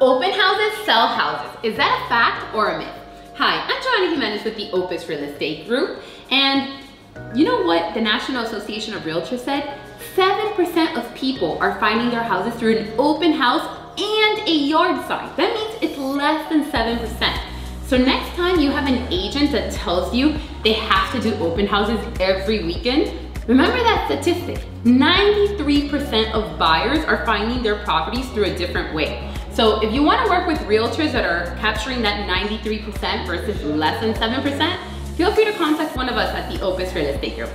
Open houses sell houses. Is that a fact or a myth? Hi, I'm Joanna Jimenez with the Opes Real Estate Group. And you know what the National Association of Realtors said? 7% of people are finding their houses through an open house and a yard sign. That means it's less than 7%. So next time you have an agent that tells you they have to do open houses every weekend, remember that statistic. 93% of buyers are finding their properties through a different way. So if you wanna work with realtors that are capturing that 93% versus less than 7%, feel free to contact one of us at the Opes Real Estate Group.